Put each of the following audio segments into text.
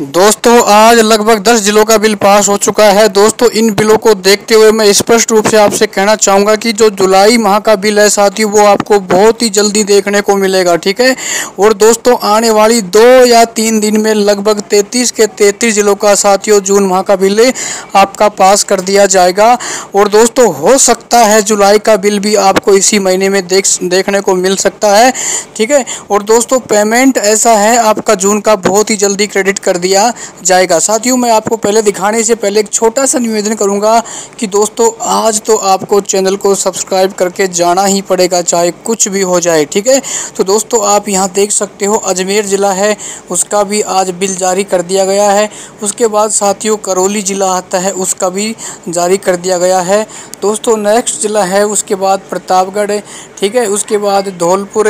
दोस्तों, आज लगभग 10 जिलों का बिल पास हो चुका है। दोस्तों, इन बिलों को देखते हुए मैं स्पष्ट रूप से आपसे कहना चाहूँगा कि जो जुलाई माह का बिल है, साथी वो आपको बहुत ही जल्दी देखने को मिलेगा, ठीक है? और दोस्तों, आने वाली दो या तीन दिन में लगभग 33 के 33 जिलों का साथियों, जून माह का बिल आपका पास कर दिया जाएगा। और दोस्तों, हो सकता है जुलाई का बिल भी आपको इसी महीने में देख, देखने को मिल सकता है, ठीक है? और दोस्तों, पेमेंट ऐसा है, आपका जून का बहुत ही जल्दी क्रेडिट कर दिया दिया जाएगा। साथियों, मैं आपको पहले दिखाने से पहले एक छोटा सा निवेदन करूँगा कि दोस्तों, आज तो आपको चैनल को सब्सक्राइब करके जाना ही पड़ेगा, चाहे कुछ भी हो जाए, ठीक है? तो दोस्तों, आप यहाँ देख सकते हो, अजमेर ज़िला है, उसका भी आज बिल जारी कर दिया गया है। उसके बाद साथियों, करौली ज़िला आता है, उसका भी जारी कर दिया गया है। दोस्तों, नेक्स्ट ज़िला है, उसके बाद प्रतापगढ़, ठीक है? उसके बाद धौलपुर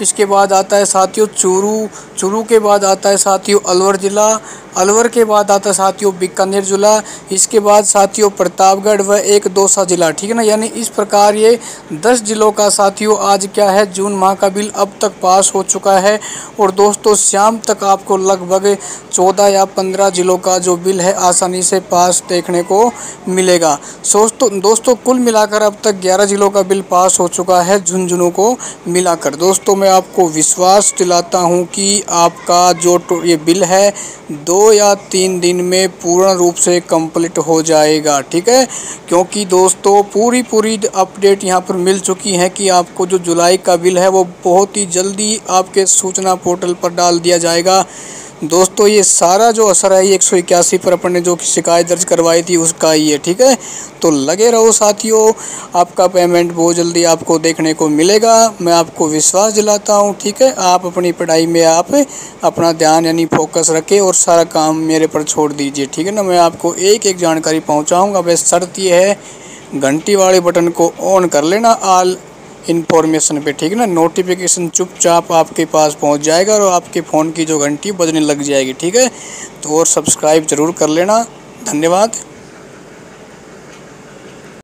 इसके बाद आता है साथियों चूरू चूरू के बाद आता है साथियों अलवर ज़िला। अलवर के बाद आता है साथियों बीकानेर ज़िला। इसके बाद साथियों प्रतापगढ़ व एक दोसा ज़िला, ठीक है ना? यानी इस प्रकार ये दस ज़िलों का साथियों आज क्या है? जून माह का बिल अब तक पास हो चुका है। और दोस्तों शाम तक आपको लगभग चौदह या पंद्रह ज़िलों का जो बिल है आसानी से पास देखने को मिलेगा। दोस्तों दोस्तों, कुल मिलाकर अब तक ग्यारह ज़िलों का बिल पास हो चुका है। झुंझुनू को मिलाकर। दोस्तों, मैं आपको विश्वास दिलाता हूँ कि आपका जो ये बिल है, दो या तीन दिन में पूर्ण रूप से कंप्लीट हो जाएगा, ठीक है? क्योंकि दोस्तों पूरी पूरी अपडेट यहाँ पर मिल चुकी है कि आपको जो जुलाई का बिल है, वो बहुत ही जल्दी आपके सूचना पोर्टल पर डाल दिया जाएगा। दोस्तों, ये सारा जो असर है, ये एक सौ इक्यासी पर अपन ने जो शिकायत दर्ज करवाई थी, उसका ही है, ठीक है? तो लगे रहो साथियों, आपका पेमेंट बहुत जल्दी आपको देखने को मिलेगा। मैं आपको विश्वास दिलाता हूँ, ठीक है? आप अपनी पढ़ाई में आप अपना ध्यान, यानी फोकस रखें और सारा काम मेरे पर छोड़ दीजिए, ठीक है ना? मैं आपको एक एक जानकारी पहुँचाऊँगा। बस शर्त ये है, घंटी वाले बटन को ऑन कर लेना आल इन्फॉर्मेशन पे, ठीक है ना? नोटिफिकेशन चुपचाप आपके पास पहुँच जाएगा और आपके फ़ोन की जो घंटी बजने लग जाएगी, ठीक है? तो और सब्सक्राइब ज़रूर कर लेना। धन्यवाद।